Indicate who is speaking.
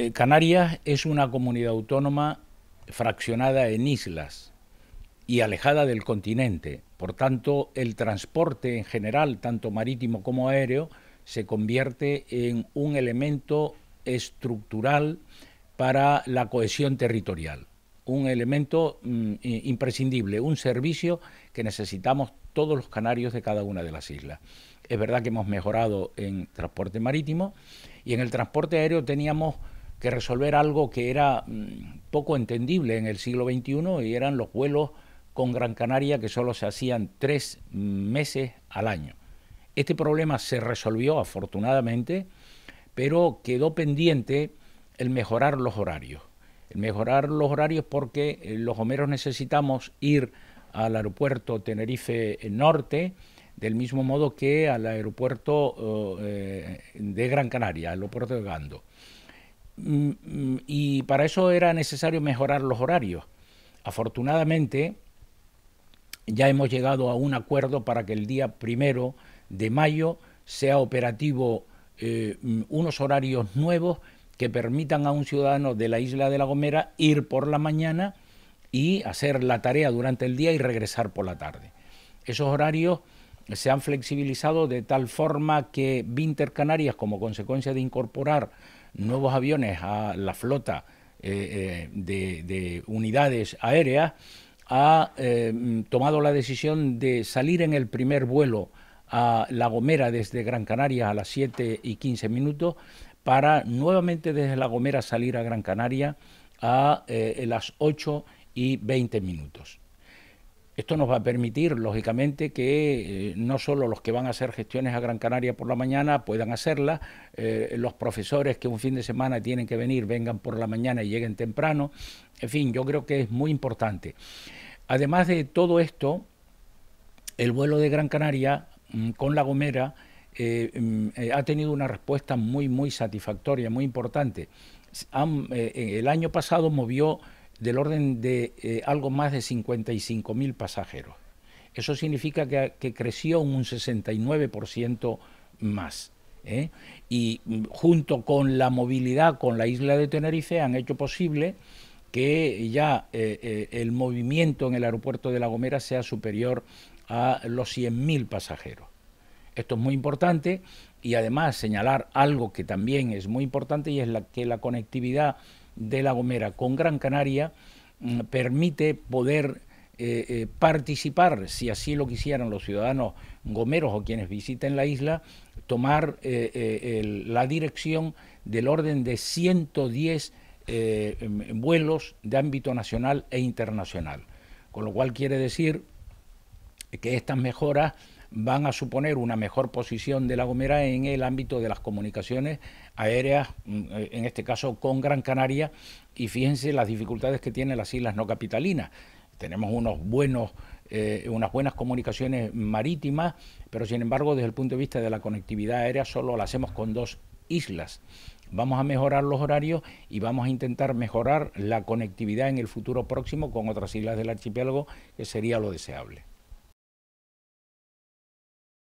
Speaker 1: Eh, Canarias es una comunidad autónoma fraccionada en islas y alejada del continente. Por tanto, el transporte en general, tanto marítimo como aéreo, se convierte en un elemento estructural para la cohesión territorial, un elemento mm, imprescindible, un servicio que necesitamos todos los canarios de cada una de las islas. Es verdad que hemos mejorado en transporte marítimo y en el transporte aéreo teníamos que resolver algo que era mm, poco entendible en el siglo XXI y eran los vuelos con Gran Canaria que solo se hacían tres meses al año. Este problema se resolvió afortunadamente, pero quedó pendiente el mejorar los horarios. El mejorar los horarios porque eh, los homeros necesitamos ir al aeropuerto Tenerife Norte, del mismo modo que al aeropuerto eh, de Gran Canaria, al aeropuerto de Gando. Mm, mm, y para eso era necesario mejorar los horarios. Afortunadamente, ya hemos llegado a un acuerdo para que el día primero de mayo sea operativo eh, mm, unos horarios nuevos que permitan a un ciudadano de la isla de La Gomera ir por la mañana y hacer la tarea durante el día y regresar por la tarde. Esos horarios se han flexibilizado de tal forma que Vinter Canarias, como consecuencia de incorporar nuevos aviones a la flota eh, eh, de, unidades aéreas, ha eh, tomado la decisión de salir en el primer vuelo a La Gomera desde Gran Canaria a las 7 y 15 minutos para nuevamente desde La Gomera salir a Gran Canaria a las 8 y 20 minutos. Esto nos va a permitir, lógicamente, que eh, no solo los que van a hacer gestiones a Gran Canaria por la mañana puedan hacerlas, eh, los profesores que un fin de semana tienen que venir vengan por la mañana y lleguen temprano. En fin, yo creo que es muy importante. Además de todo esto, el vuelo de Gran Canaria mm, con La Gomera eh, mm, ha tenido una respuesta muy, muy satisfactoria, muy importante. el año pasado movió del orden de eh, algo más de 55.000 pasajeros. Eso significa que, creció un 69% más. ¿eh? Y mm, junto con la movilidad con la isla de Tenerife han hecho posible que ya eh, el movimiento en el aeropuerto de La Gomera sea superior a los 100.000 pasajeros. Esto es muy importante y además señalar algo que también es muy importante y es la, que la conectividad de La Gomera con Gran Canaria mm, permite poder eh, eh, participar, si así lo quisieran los ciudadanos gomeros o quienes visiten la isla, tomar eh, la dirección del orden de 110 em, vuelos de ámbito nacional e internacional. Con lo cual quiere decir que estas mejoras van a suponer una mejor posición de La Gomera en el ámbito de las comunicaciones aéreas, mm, en este caso con Gran Canaria, y fíjense las dificultades que tienen las islas no capitalinas. Tenemos unos buenos, eh, unas buenas comunicaciones marítimas, pero sin embargo desde el punto de vista de la conectividad aérea solo la hacemos con dos islas. Vamos a mejorar los horarios y vamos a intentar mejorar la conectividad en el futuro próximo con otras islas del archipiélago, que sería lo deseable.